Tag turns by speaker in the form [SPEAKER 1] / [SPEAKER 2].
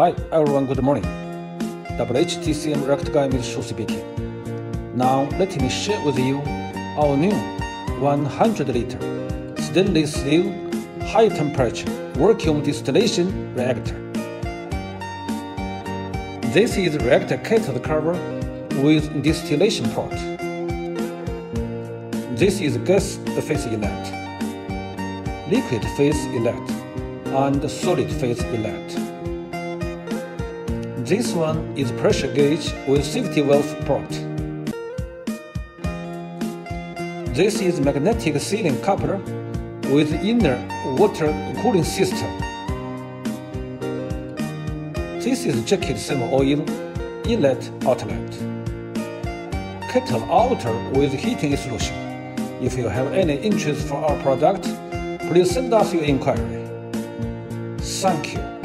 [SPEAKER 1] Hi everyone, good morning. WHGCM Reactor Guy with Shu speaking. Now let me share with you our new 100 liter stainless steel high temperature vacuum distillation reactor. This is reactor kettle cover with distillation port. This is gas phase inlet, liquid phase inlet, and solid phase inlet. This one is pressure gauge with safety valve port. This is magnetic sealing coupler with inner water cooling system. This is jacket thermal oil inlet outlet. Kettle outer with heating solution. If you have any interest for our product, please send us your inquiry. Thank you.